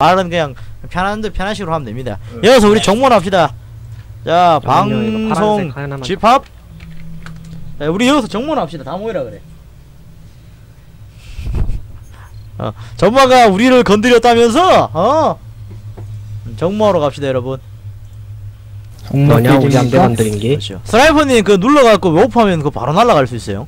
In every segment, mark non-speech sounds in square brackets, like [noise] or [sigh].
말은 그냥 편한 데 편한 식으로 하면 됩니다. 이어서 우리 정모를 합시다. 자 잠깐만요, 이거 방송 집합. 자, 우리 여기서 정모를 합시다. 다 모이라 그래. 어, 전마가 우리를 건드렸다면서 어 정모하러 갑시다 여러분. 뭐냐 우리 함대 만드는 게 그렇죠. 스나이퍼님 그 눌러갖고 오프하면 그 바로 날아갈 수 있어요.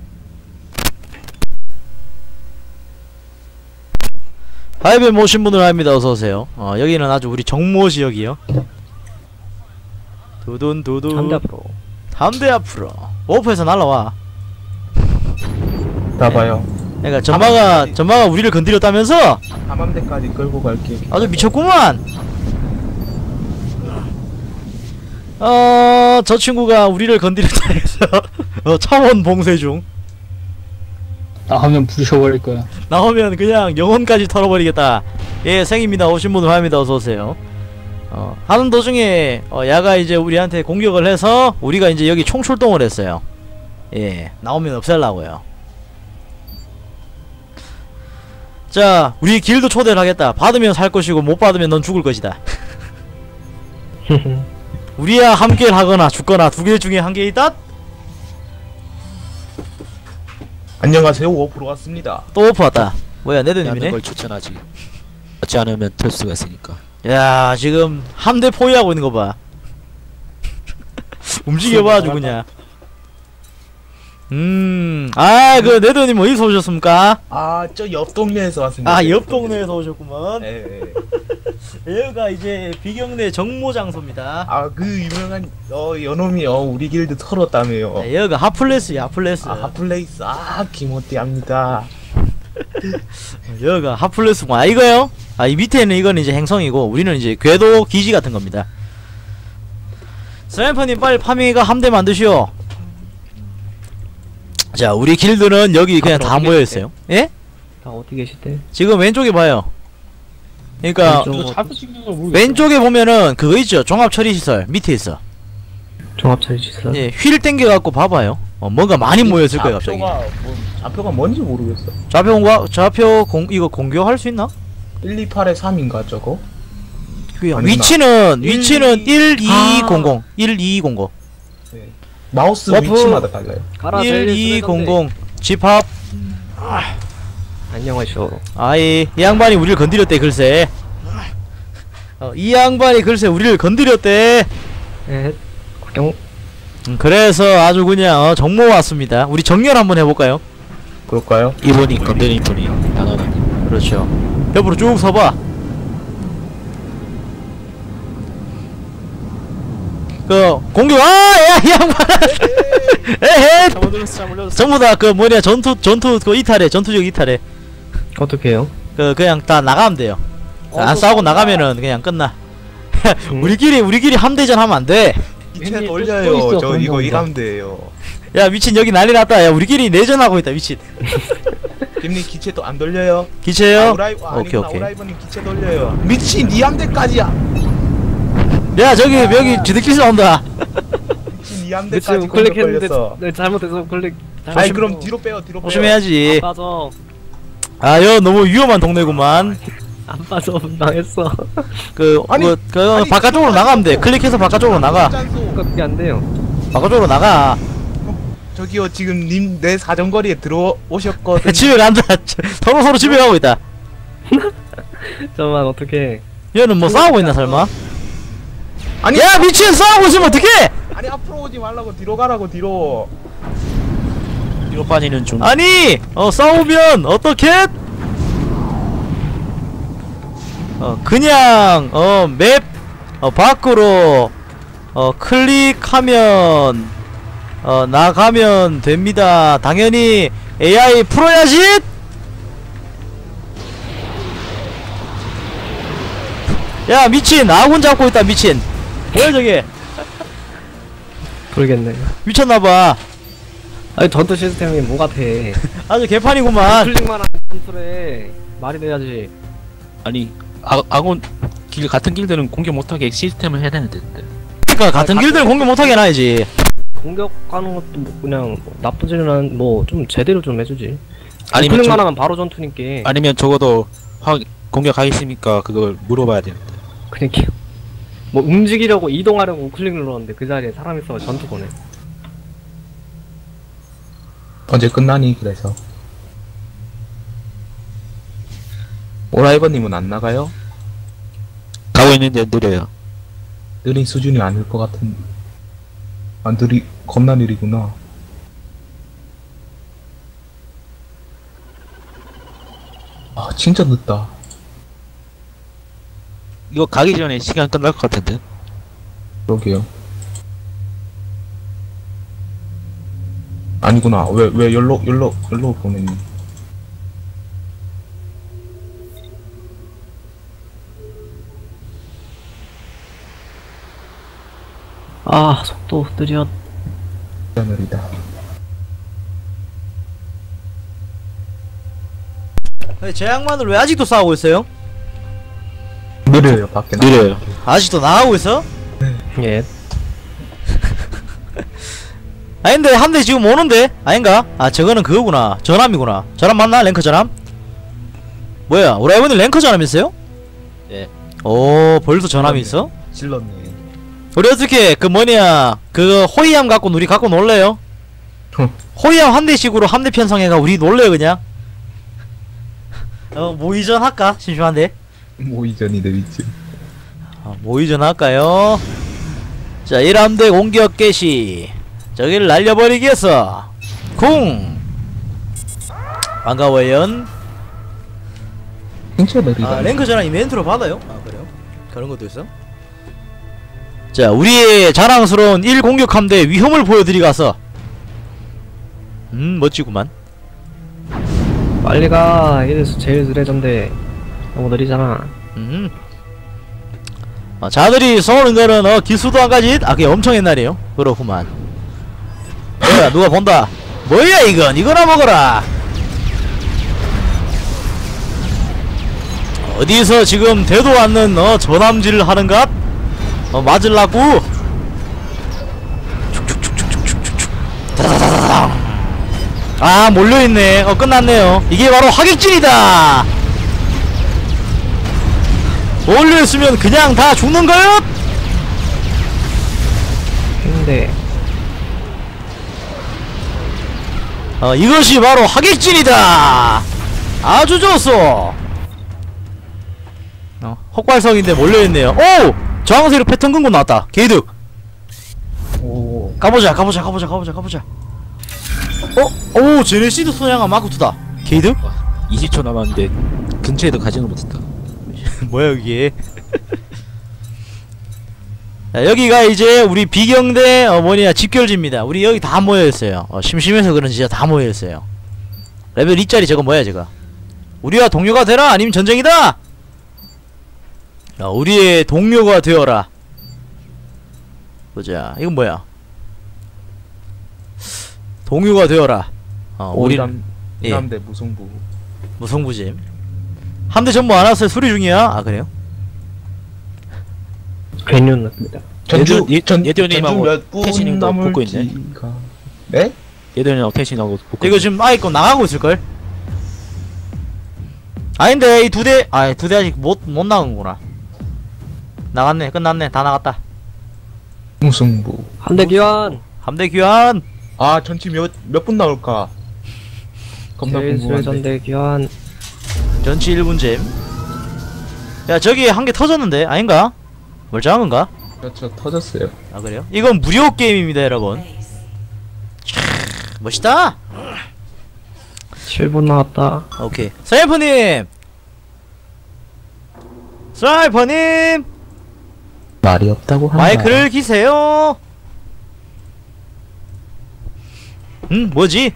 하이브에 모신 분들 합니다. 어서 오세요. 어, 여기는 아주 우리 정모 지역이요. 두둔 두둔. 함대 앞으로 함대 앞으로. 오프에서 날라와. 나봐요. 그러니까 전마가 전마가 우리를 건드렸다면서 함함대까지 끌고 갈게. 아주 미쳤구만. 어, 저 친구가 우리를 건드렸다 해서 [laughs] 어, 차원 봉쇄 중. 나하면 부셔버릴 거야. 나오면 그냥 영혼까지 털어버리겠다. 예, 생입니다. 오신 분들 화입니다. 어서 오세요. 어, 하는 도중에 어, 야가 이제 우리한테 공격을 해서 우리가 이제 여기 총출동을 했어요. 예, 나오면 없앨라고요. 자, 우리 길도 초대를 하겠다. 받으면 살 것이고 못 받으면 넌 죽을 것이다. [laughs] 우리야 함께를 하거나 죽거나 두 개 중에 한 개 있다. 안녕하세요. 오프로 왔습니다. 또 오프 왔다. 뭐야, 하는 네드님이네. 걸 추천하지. 그렇지 않으면 될 수가 있으니까. 야 지금 함대 포위하고 있는 거 봐. [laughs] 움직여봐 아주 그냥. 음, 아, 그, 네드님 어디서 오셨습니까? 아, 저 옆 동네에서 왔습니다. 아, 옆 동네에서 오셨구만. 예, 예. [laughs] 여기가 이제 비경내 정모 장소입니다. 아, 그 유명한 어 연놈이 어 우리 길드 털었다며요. 네, 여기가 hot place야, hot place. 아, hot place. 아, 기모띠합니다. [laughs] 여기가 핫플레스구만. 아, 이거요? 아, 이 밑에는 이거는 이제 행성이고, 우리는 이제 궤도 기지 같은 겁니다. 스나이퍼님 빨리 파밍이가 함대 만드시오. 자, 우리 길드는 여기 그냥 다 어떻게 모여있어요. 예? 다 어디 계시대 지금 왼쪽에 봐요. 그러니까 왼쪽. 왼쪽에 보면은 그거 있죠. 종합 처리 시설 밑에 있어. 종합 처리시설 예, 휠 당겨 갖고 봐봐요. 어, 뭔가 많이 모였을 거예요, 갑자기. 좌표가 뭐, 좌표가 뭔지 모르겠어. 좌표 공과 좌표 공 이거 공격할 수 있나? 128에 3인가 저거? 그 아니구나. 위치는 일, 위치는 이- 1200 1200 마우스 워프. 위치마다 달라요. 가라 1200 집합 안녕하쇼 아이 이 양반이 우리를 건드렸대 글쎄. 어, 이 양반이 글쎄 우리를 건드렸대. 에경 음, 그래서 아주 그냥 어, 정모 왔습니다. 우리 정렬 한번 해볼까요? 그럴까요? 이분이 건드린 분이 단언하니. 그렇죠. 옆으로 쭉 서봐. 그 공격 아야이 양반. 에헤. 잘못 들었어. 전부 다 그 뭐냐 전투 전투 그 이탈해 전투적 이탈해. 어떻게 해요? 그 그냥 다 나가면 돼요. 안 싸우고 나가면은 그냥 끝나. 음. 우리끼리 우리끼리 함대전 하면 안 돼. 기체 또 돌려요. 있어, 저 이거 거. 일함대예요. 야 미친 여기 난리 났다. 야 우리끼리 내전하고 있다 미친. [laughs] 김님 기체 또 안 돌려요? 기체요? 아우라이, 아, 오케이 아니구나, 오케이. 아우라이버님 기체 돌려요. 미친 이 함대까지야. 야 저기 여기 지들끼리 싸운다. 미친 이그 함대까지 지금 공격 클릭했는데 걸렸어. 네 잘못해서 클릭 아이 그럼 뒤로 빼요. 뒤로 빼요. 조심해야지. 빠져 아여 너무 위험한 동네구만. 안 빠져 [laughs] 망했어 그, 아니, 그, 그, 아니, 바깥쪽으로 나가면 돼. 클릭해서 바깥쪽으로 나가. 짠소. 그게 안 돼요 바깥쪽으로 나가. 저기요 지금 님 내 사정거리에 들어오셨거든요. [laughs] 집에 간다. 서로 서로 집에 가고 있다. [laughs] 잠깐만 어떻게 얘는 뭐 싸우고 있나, 설마? 아니 야, 미친! 싸우고 있으면 어떡해! 아니 앞으로 오지 말라고 뒤로 가라고 뒤로. 뒤로 빠지는 중. 아니! 어, 싸우면 어떡해? 어, 그냥, 어, 맵, 어, 밖으로, 어, 클릭하면, 어, 나가면 됩니다. 당연히 AI 풀어야지! 야, 미친! 아군 잡고 있다, 미친! 뭐야, 저게? 모르겠네 미쳤나봐. 아니 전투 시스템이 뭐 같아 아주 개판이구만. 클릭만 하는 전투래 말이 돼야지 아니, 아, 아군 길 같은 길들은 공격 못하게 시스템을 해야 되는데. 그니까, 같은 아, 길들은 공격 못하게 해놔야지. 공격하는 것도 뭐 그냥 나쁘지는 않, 뭐좀 제대로 좀 해주지. 아니면 클릭만 저- 하면 바로 전투니까. 아니면 적어도 확 공격하겠습니까? 그걸 물어봐야 됩니다. 그러니까 뭐 움직이려고 이동하려고 우클릭 눌렀는데 그 자리에 사람 있어 전투 보내. 언제 끝나니 그래서 오라이버님은 안 나가요? 가고 있는데 느려요. 느린 수준이 아닐 것 같은 안 느리 겁나 느리구나 아 진짜 늦다 이거 가기 전에 시간 끝날 것 같은데. 그러게요 아니구나 왜왜 열로 열로 열로 보냈니 아 속도 느려. 느리다 근데 제 양반들 왜 아직도 싸우고 있어요? 느려요 밖에 나 느려요. 아직도 나가고 있어? 예. 아니 근데 한 대 지금 오는데? 아닌가? 아 저거는 그거구나 전함이구나 전함 맞나? 랭커 전함? 뭐야 오라이번님 랭커 전함 있어요? 예. 오 벌써 전함이 있어? 질렀네 우리 어떻게 그 뭐냐 그 호위함 갖고 우리 갖고 놀래요? 호위함 한 대씩으로 함대 편성해가 우리 놀래요 그냥 어 모의전 할까? 심심한데 뭐 이전이 느리지 아, 모의전 할까요? 자 1함대 공격 개시 저기를 날려버리겠어 쿵 반가워요 아 랭크 전환 이벤트로 받아요? 아 그래요? 그런 것도 있어? 자 우리의 자랑스러운 1 공격 함대 위험을 보여드리가서 음 멋지구만 빨리 가. 이래서 제일 느레전데 너무 느리잖아. 음. 어, 자들이 쏘는 거는 어 기수도 안 가지? 아 그게 엄청 옛날이에요. 그렇구만. 뭐야 누가 본다. 뭐야 이건. 이거나 먹어라. 어디서 지금 대도 않는 어 전함질을 하는가? 어 맞을라고? 아 몰려있네. 어 끝났네요. 이게 바로 하객진이다 몰려있으면 그냥 다 죽는 거요? 근데 어 이것이 바로 하객진이다 아주 좋소 어 헛발성인데 몰려있네요 오! 저항세력 패턴 근고 나왔다 오 가보자 가보자 가보자 가보자 가보자 어? 오 Genesis 순양함 마크 2다 개이득? 20초 남았는데 근처에도 가지는 못했다. 뭐야 여기? [laughs] 자, 여기가 이제 우리 비행대 어 뭐냐 집결지입니다. 우리 여기 다 모여있어요. 어, 심심해서 그런지 진짜 다 모여있어요. 레벨 2짜리 저거 뭐야 저거? 우리와 동료가 되라 아니면 전쟁이다! 어, 우리의 동료가 되어라. 보자 이건 뭐야? 동료가 되어라. 어, 우리 오리람 예. 무승부. 무성부짐 함대 전부 안 왔어요 수리 중이야 아 그래요? 괜히 혼났습니다. 전주 예전- 전 전주 몇분 태신님도 붙고 있네. 남을지가 네? 예전이랑 텐신하고 붙고 이거 지금 아이콘 나가고 있을 걸? 아닌데 이 두 대 아이 두대 아직 못못 나간구나 나갔네 끝났네 다 나갔다 무승부 한대 기환. 함대 귀환 아 전치 몇몇 분 나올까 겁나 궁금한데 느레전데 기환. 전치 1분잼 야 저기 한 개 터졌는데 아닌가? 멀쩡한 건가? 그렇죠 터졌어요 아 그래요? 이건 무료 게임입니다 여러분 촤, 멋있다 7분 나왔다. 오케이 스나이퍼님 스나이퍼님 말이 없다고 한다 마이크를 키세요. 음, 뭐지?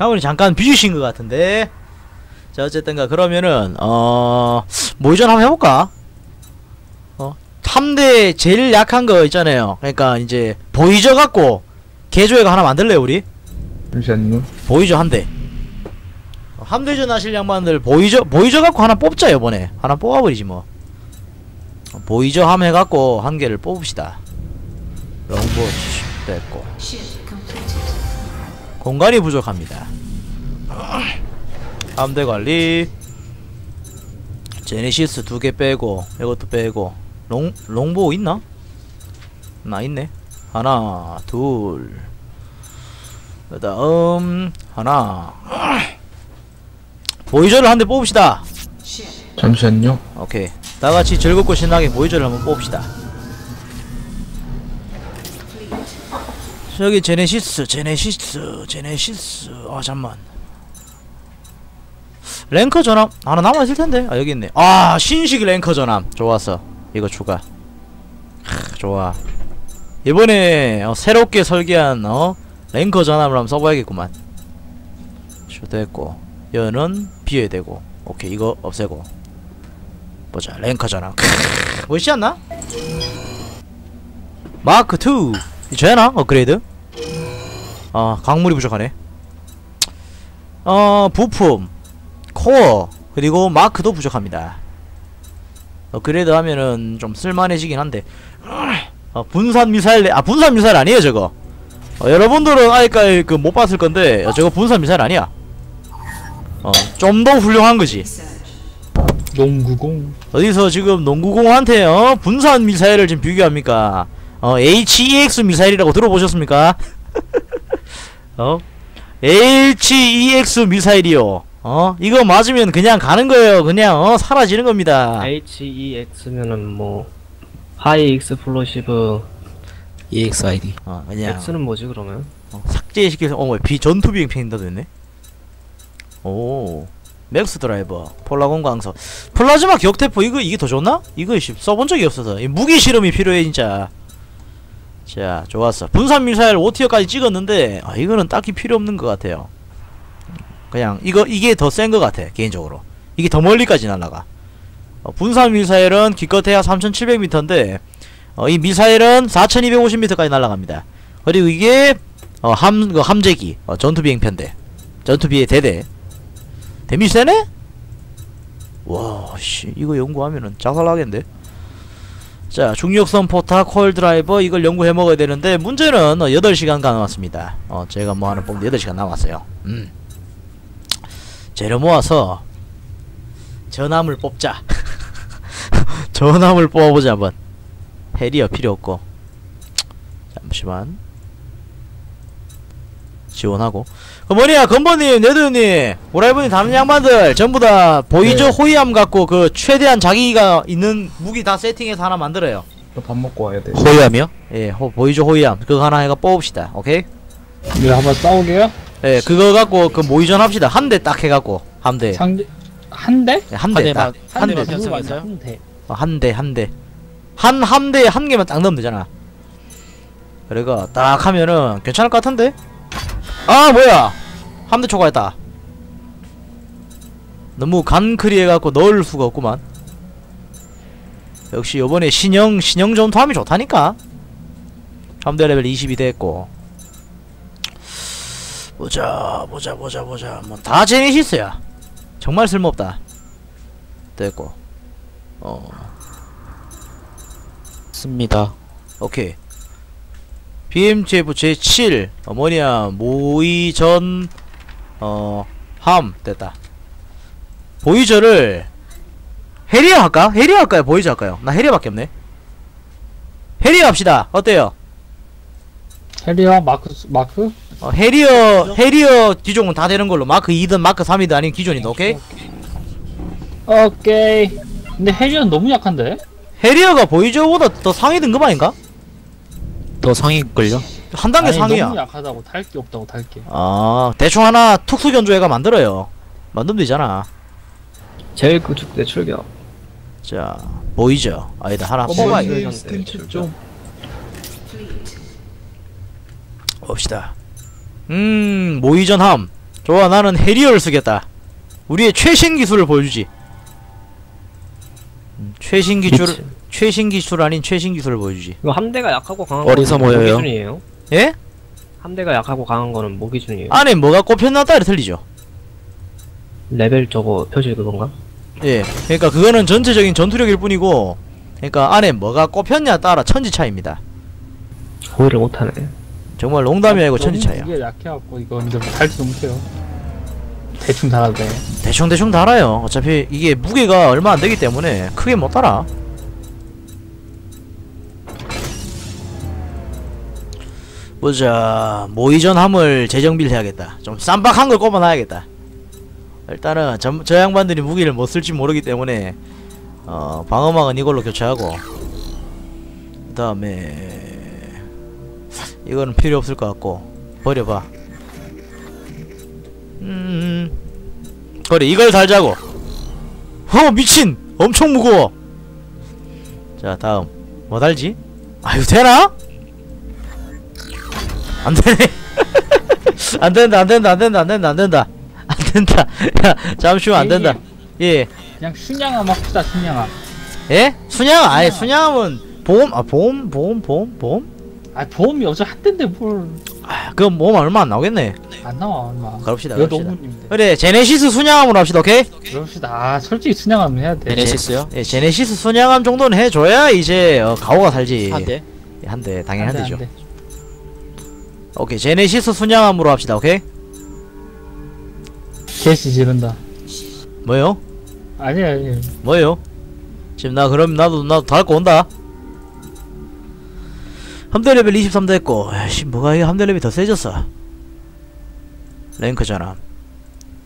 아버님 잠깐 비주신 것 같은데. 자, 어쨌든가 그러면은 어 모의전 한번 해볼까? 어, 3대 제일 약한 거 있잖아요. 그러니까 이제 보이저 갖고 개조회가 하나 만들래요 우리? 잠시만요 보이저 한 대. 어, 함대전 하실 양반들 보이저 보이저 갖고 하나 뽑자 이번에 하나 뽑아버리지 뭐. 어, 보이저 함 해갖고 한 개를 뽑읍시다. 롱보 됐고 공간이 부족합니다. 함대 관리 Genesis 두 개 빼고 이것도 빼고 롱 Longbow 있나? 나 있네. 하나, 둘. 그다음 하나. Voyager를 한 대 뽑읍시다. 잠시만요. 오케이. 다 같이 즐겁고 신나게 Voyager를 한번 뽑읍시다. 저기 Genesis, Genesis, Genesis. 아 잠만. Rancor 전함 하나 남아 있을 텐데. 아 여기 있네. 아 신식 Rancor 전함. 좋았어. 이거 추가. 크, 좋아. 이번에 어, 새롭게 설계한 어 Rancor 전함을 한번 써봐야겠구만. 쇼됐고 얘는 비어야 되고. 오케이 이거 없애고. 보자 Rancor 전함. 크, 멋있지 않나? 마크 2 되나 업그레이드? 아 광물이 부족하네. 어 부품 코어 그리고 마크도 부족합니다. 업그레이드 하면은 좀 쓸만해지긴 한데 어, 분산 미사일 아 분산 미사일 아니에요 저거. 어, 여러분들은 아직까지 그못 봤을 건데 어, 저거 분산 미사일 아니야. 어좀 더 훌륭한 거지. 농구공. 어디서 지금 농구공한테 어 분산 미사일을 지금 비교합니까? 어 HEX 미사일이라고 들어보셨습니까? [laughs] 어 HEX 미사일이요. 어 이거 맞으면 그냥 가는 거예요. 그냥 어 사라지는 겁니다. HEX면은 뭐 하이 익스플로시브 EXID 어 그냥 X는 뭐지 그러면? 어, 삭제시켜서 어머 비 전투 비행 팬다 됐네. 오 맥스 드라이버 폴라곤 광석 플라즈마 격태포 이거 이게 더 좋나? 이거 씨, 써본 적이 없어서 이 무기 실험이 필요해 진짜. 자 좋았어 분산 미사일 5티어까지 찍었는데 아 이거는 딱히 필요 없는 것 같아요. 그냥 이거 이게 더 센 것 같아 개인적으로 이게 더 멀리까지 날아가. 어, 분산 미사일은 기껏해야 3,700m인데 어, 이 미사일은 4,250m까지 날아갑니다. 그리고 이게 어, 함, 그 함재기, 어, 전투비행편대, 전투비의 대대. 데미지 세네? 와, 씨, 이거 연구하면은 자살하겠는데? 자, 중력선 포탑, 코일 드라이버, 이걸 연구해 먹어야 되는데, 문제는, 어, 8시간 남았습니다. 어, 제가 뭐 하나 뽑는데 8시간 남았어요. 음. 재료 모아서, 전함을 뽑자. [laughs] 전함을 뽑아보자, 한번. 해리어 필요 없고. 잠시만. 지원하고 그 뭐냐 건버님 네드님 오라이브님 다른 양반들 전부 다 보이저 네. 호위함 갖고 그 최대한 자기가 있는 무기 다 세팅해서 하나 만들어요 저밥 먹고 와야 돼. 호위함이요? 예 호, 보이저 호위함 그거 하나 해가 뽑읍시다 오케이 우리 한번 싸우게요? 예 그거 갖고 그 모의전 합시다. 한 대 딱 해갖고 상대. 한 대? 한대 딱. 한한 대. 편- 누구 편성했어요? 한 대. 한 대한 대. 한 함대에 한 개만 딱 넣으면 되잖아. 그래가 딱 하면은 괜찮을 것 같은데? 아 뭐야! 함대 초과했다. 너무 간크리 해갖고 넣을 수가 없구만. 역시 요번에 신형 신형 전투함이 좋다니까. 함대 레벨 22 됐고 보자 보자 보자 보자 뭐 다 제네시스야 정말 쓸모없다 됐고 어 씁니다 오케이. BMTF 제7 어, 뭐냐 모의전 어함 됐다. Voyager를 Harrier 할까? Harrier 할까요? Voyager 할까요? 나 Harrier밖에 없네. Harrier 합시다. 어때요? Harrier 마크 스- 마크? 어, Harrier Harrier 기종은 다 되는 걸로 마크 2든 마크 3이든 아니면 기존이든 오케이? 오케이. 근데 Harrier는 너무 약한데? Harrier가 Voyager보다 더 상위 등급 아닌가? 더 상위걸요? 한 단계 아니, 상위야. 너무 약하다고 탈 게 없다고 탈 게. 아 대충 하나 특수 건조해가 만들어요. 만들면 되잖아. 제일 구축대 출격. 자 보이죠? 아니다 하나 뽑아야. 스탠치 좀. 봅시다. 음 모의전함 좋아 나는 해리어를 쓰겠다. 우리의 최신 기술을 보여주지. 음, 최신 기술 미치. 최신 기술 아닌 최신 기술을 보여주지. 이거 함대가 약하고 강한 어디서 모여요? 기준이에요? 예? 함대가 약하고 강한 거는 뭐 기준이에요? 안에 뭐가 꼽혔나 따라 틀리죠. 레벨 저거 표시 그건가? 예. 그러니까 그거는 전체적인 전투력일 뿐이고, 그러니까 안에 뭐가 꼽혔냐 따라 천지 차이입니다. 호의를 못하네. 정말 농담이 아니고 천지 차이야. 이게 약해갖고 이거 근데 탈지 못해요. 대충 달아도 돼. 대충 대충 달아요. 어차피 이게 무게가 얼마 안 되기 때문에 크게 못 달아. 보자 모의전 함을 재정비를 해야겠다. 좀 쌈박한 걸 꼽아놔야겠다. 일단은 저, 저 양반들이 무기를 못 쓸지 모르기 때문에 어, 방어막은 이걸로 교체하고 그 다음에 이거는 필요 없을 것 같고 버려봐. 음. 그래 이걸 달자고. 어 미친. 엄청 무거워. 자 다음. 뭐 달지? 아 이거 되나? 안되네. [laughs] 안된다 안된다 안된다 안된다 안된다. 안된다. 야 잠시만 안된다. 예. 그냥 순양함 합시다, 순양함. 예? 순양 아예 순양은 보험? 아 보험? 보험? 보험? 보험? 아, 보험이 어제 한대인데 뭘. 아 그건 보험 얼마 안 나오겠네 안 나와, 얼마. 그럽시다 그럽시다. 그래 제네시스 순양함으로 합시다 오케이? 그럽시다. 아, 솔직히 순양함 해야 돼. 제네시스요? 예, 제네시스 순양함 정도는 해줘야 이제 어, 가오가 살지 한 대. 한대 당연히 안한 돼, 대죠 안 돼. 오케이 제네시스 순양함으로 합시다 오케이 개씨 지른다. 뭐요? 아니야, 아니야. 뭐요? 지금 나 그럼 나도 나도 달고 온다 함대 레벨 23 됐고 씨 뭐가 이게 함대 레벨이 더 세졌어? 랭크 전함.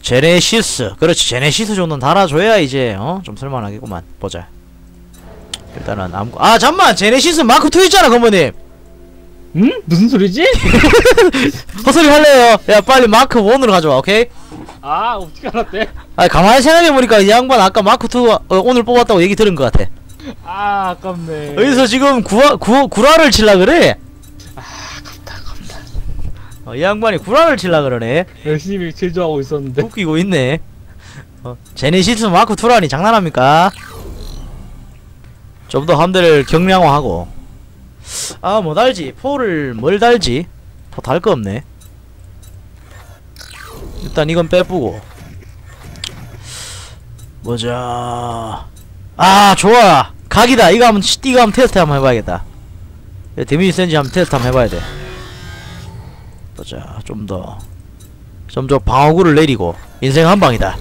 제네시스. 그렇지 제네시스 정도는 달아줘야 이제 어 좀 쓸만하겠구만. 보자. 일단은 아무 아 잠만! 제네시스 마크 2 있잖아 건모님! 응? 무슨 소리지? [laughs] 헛소리 할래요. 야 빨리 마크 1으로 가져와 오케이? 아, 어떻게 알았대? 아 가만히 생각해보니까 이 양반 아까 마크 2 어, 오늘 뽑았다고 얘기 들은 것 같아 아, 아깝네. 여기서 지금 구화 구 구라를 칠라 그래? 아, 아깝다, 아깝다. 어, 이 양반이 구라를 칠라 그러네. 열심히 제조하고 있었는데. 웃기고 있네. 어, Genesis 마크 2라니 장난합니까? 좀 더 함대를 경량화하고. 아 뭐 달지? 포를 뭘 달지? 포 달 거 없네. 일단 이건 빼뿌고. 보자. 아 좋아 각이다. 이거 한번 치- 이거 한번 테스트 한번 해봐야겠다. 예, 데미지 센지 한번 테스트 한번 해봐야 돼. 보자 좀 더. 좀 더 방어구를 내리고 인생 한 방이다.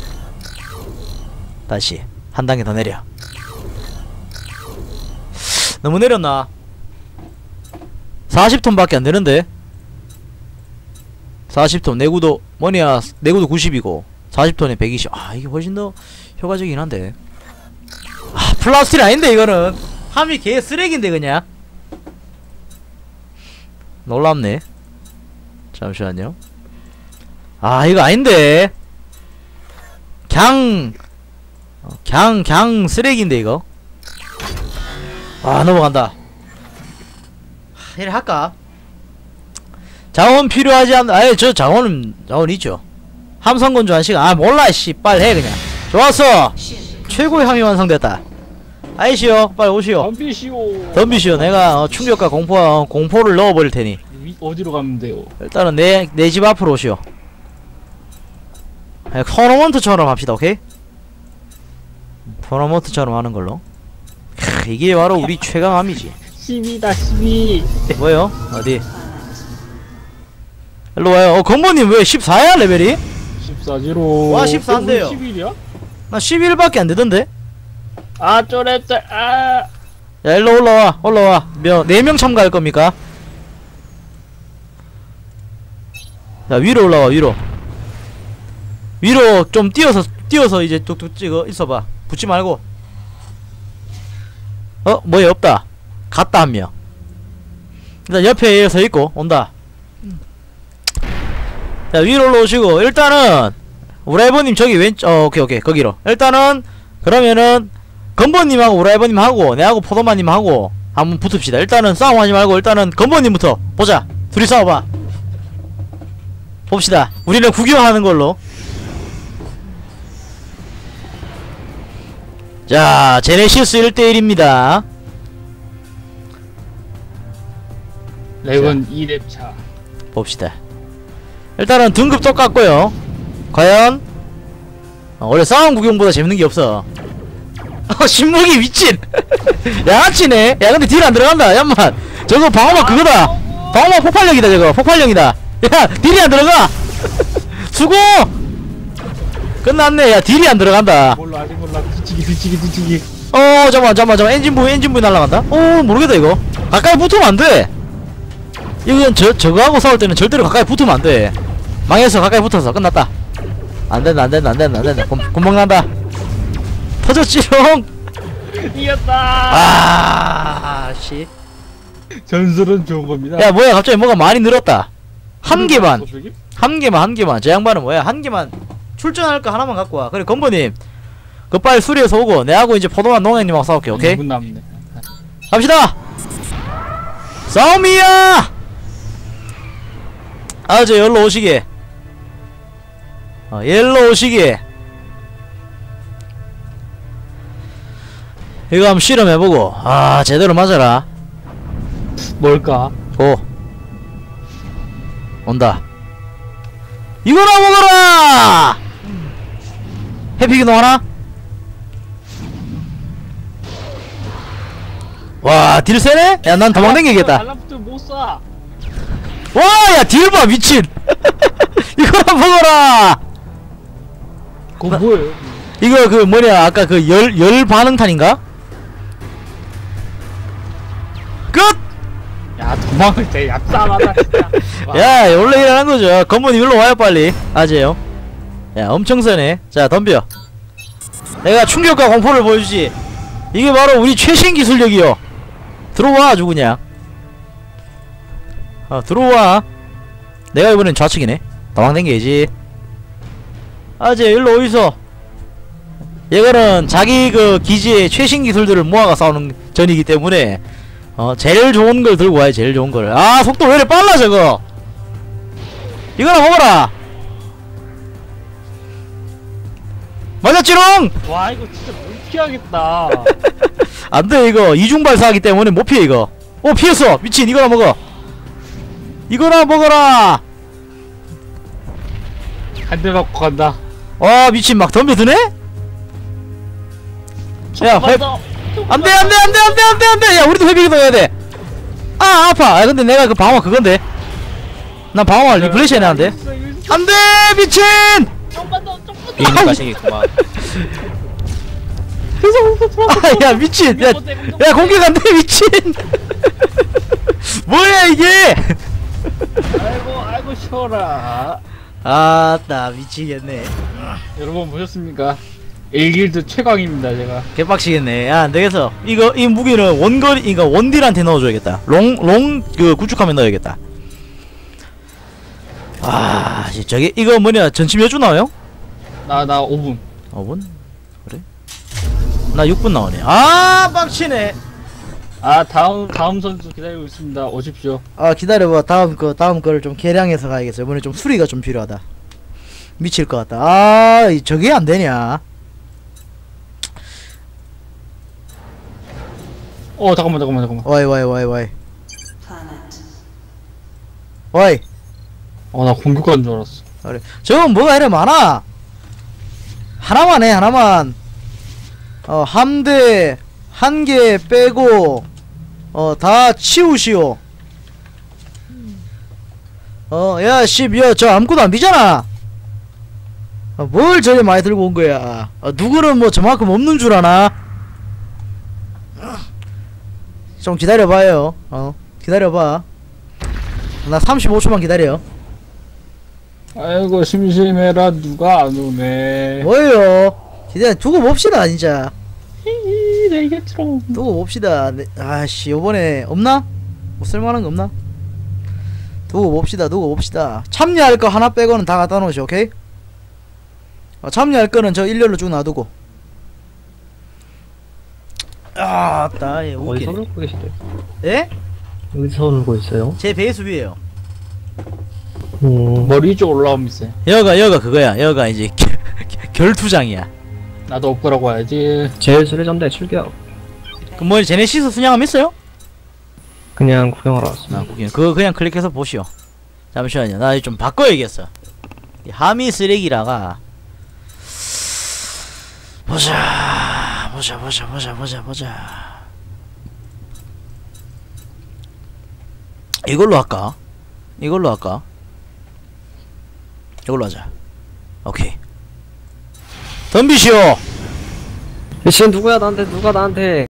다시 한 단계 더 내려. 너무 내렸나? 40톤밖에 안 되는데? 40톤 내구도 뭐냐? 내구도 90이고 40톤에 120 아 이게 훨씬 더 효과적이긴 한데. 아 플라스틱 아닌데 이거는. 함이 개 쓰레기인데 그냥. 놀랍네. 잠시만요. 아 이거 아닌데. 갱 어, 갱, 갱 쓰레기인데 이거. 아 넘어간다. 하, 이래 할까? 자원 필요하지 않 아예 저 자원은 자원 있죠. 함성건조 한 시간. 아 몰라 씨. 빨리 해 그냥. 좋았어. 최고의 함이 완성됐다 아이시오 빨리 오시오 덤비시오. 덤비시오 내가 어, 충격과 공포 어, 공포를 넣어버릴 테니 위- 어디로 가면 돼요? 일단은 내 내 집 앞으로 오시오 아, 토너먼트처럼 합시다 오케이 토너먼트처럼 하는 걸로 크, 이게 바로 우리 [laughs] 최강함이지 12다 12. 뭐요 어디 일로 와요 어 건모님 왜 14야 레벨이 14지로. 와, 14 인데요. 11이야? 나 11밖에 안 되던데 아, 쪼랬다. 아. 야 일로 올라와 올라와. 몇 4명 참가할 겁니까? 자 위로 올라와 위로. 위로 좀 뛰어서 뛰어서 이제 뚝뚝 찍어 있어봐. 붙지 말고. 어 뭐야 없다. 갔다 한명. 일단 옆에 서 있고 온다. 자 위로 올라오시고 일단은 우라이버님 저기 왼쪽 어 오케이 오케이 거기로. 일단은 그러면은 건버님하고 우라이버님하고 내하고 포도마님하고 한번 붙읍시다. 일단은 싸움하지 말고 일단은 건버님부터 보자. 둘이 싸워봐. 봅시다. 우리는 구경하는 걸로. 자 제네시스 1대1입니다. 렉은 2렙 차. 봅시다. 일단은 등급 똑같고요. 과연? 어, 원래 싸움 구경보다 재밌는 게 없어 어 신무기 미친. 양아치네. 야 근데 딜 안 들어간다 잠만. 저거 방어막 그거다. 방어막 폭발력이다 저거. 폭발력이다. 야 딜이 안 들어가. 수고! 끝났네. 야 딜이 안 들어간다. 몰라 아직 몰라. 뒤치기 뒤치기 뒤치기. 어 잠깐만 잠깐만 잠깐만. 엔진부 엔진부 날라간다? 어 모르겠다 이거. 가까이 붙으면 안돼. 이건 저 저거하고 싸울 때는 절대로 가까이 붙으면 안돼. 망했어 가까이 붙어서 끝났다. 안된다 안된다 안된다 안된다. 곰, 곰방 난다 터졌지롱. 이겼다. 아 씨. 전술은 좋은 겁니다. 야 뭐야 갑자기 뭐가 많이 늘었다. 한 개만. 갑자기? 한 개만 한 개만. 저 양반은 뭐야? 한 개만 출전할 거 하나만 갖고 와. 그래 건보님. 그 빨리 수리해서 오고 내하고 이제 포도만 농장님하고 싸울게 오케이? 2분 남네. 갑시다! 싸움이야! 아 저 열로 오시게. 어 열로 오시게 이거 한번 실험해보고. 아 제대로 맞아라. 뭘까? 오. 온다. 이거나 먹어라! 해피기동 하나? 와 딜 세네? 야 난 도망다니겠다. 달라붙으면 못쏴. 와야 딜 봐 미친. [laughs] 이거나 먹어라. 그거 뭐예요? 이거 그 뭐냐 아까 그 열 열 반응탄인가? 도망을 때 얍싸하다 진짜. [laughs] 와, 야 원래 일하는 거죠. 건물이 일로 와요 빨리. 아재요. 야 엄청 세네. 자 덤벼. 내가 충격과 공포를 보여주지. 이게 바로 우리 최신 기술력이요. 들어와 아주 그냥. 어 들어와. 내가 이번엔 좌측이네. 도망댕겨야지. 아재 일로 어디서? 이거는 자기 그 기지의 최신 기술들을 모아가 싸우는 전이기 때문에 어 제일 좋은 걸 들고 와야 제일 좋은 거를. 아 속도 왜 이래 빨라 저거. 이거나 먹어라. 맞았지롱? 와 이거 진짜 못 피하겠다. 안돼 이거. 이중 발사하기 때문에 못 피해 이거. 오 피했어. 미친 이거나 먹어. 이거나 먹어라. 한 대 맞고 간다. 와 미친 막 덤벼드네? 야, 회- 안돼 안돼 안돼 안돼 안돼 안돼. 야 우리도 회피기동 해야 돼아 아파. 아 근데 내가 그 방어 그건데. 난 방어 리플레이시 해야 하는데. 안돼 미친! 좀만 더 좀만 더 비행기 가시겠구만. 아, 야 미친. 야, 야 공격 안돼 미친. [laughs] 뭐야 이게? 아이고 아이고 쉬어라 아따 미치겠네. 여러분 보셨습니까? 일길드 최강입니다 제가. 개빡치겠네. 야 안되겠어. 이거 이 무기는 원거리 이거 원딜한테 넣어줘야겠다. 롱 롱 그 구축함에 넣어야겠다. 아 씨, 저기 이거 뭐냐 전치 몇주 나와요? 나 나 5분 5분? 그래? 나 6분 나오네. 아 빡치네. 아 다음 다음 선수 기다리고 있습니다. 오십시오. 아 기다려봐. 다음 거 다음 거를 좀 개량해서 가야겠어. 이번에 좀 수리가 좀 필요하다. 미칠 것 같다. 아 이- 저게 안 되냐 어 잠깐만 잠깐만 잠깐만. 와이 와이 와이 와이. 와이. 어나 공격 가는 줄 알았어. 그래. 저건 뭐가 이래 많아? 하나만 해 하나만. 어 함대 한 개 빼고 어 다 치우시오. 어야 씨야저 아무것도 안 비잖아. 어, 뭘 저리 많이 들고 온 거야? 어, 누구는 뭐 저만큼 없는 줄 아나 좀 기다려봐요. 어 기다려봐. 나 35초만 기다려. 아이고 심심해라. 누가 안 오네. 뭐예요? 기다려 두고 봅시다 진짜. 히히 내겠지롱 두고 봅시다. 네, 아씨 요번에 없나? 뭐 쓸만한 거 없나? 두고 봅시다 두고 봅시다. 참여할 거 하나 빼고는 다 갖다 놓으시 오케이? 어, 참여할 거는 저 일렬로 쭉 놔두고 아 따 예, 어디서 웃기네 놀고 계시대요? 예? 어디서 놀고 있어요? 제 베이스 위에요 음, 머리 쪽 올라오면 있어 여가 여가 그거야 여가 이제 [laughs] 결투장이야 나도 업그라고 해야지 제일 수레전대 출격. 그뭐 제네시스 순양함 있어요? 그냥 구경하러 왔습니다. 아, 그게 그거 그냥 클릭해서 보시오. 잠시만요. 나 좀 바꿔야겠어. 이 함이 쓰레기라가 보자. 보자 보자 보자 보자 보자. 이걸로 할까? 이걸로 할까? 이걸로 하자. 오케이. 덤비시오 지금 누구야 나한테 누가 나한테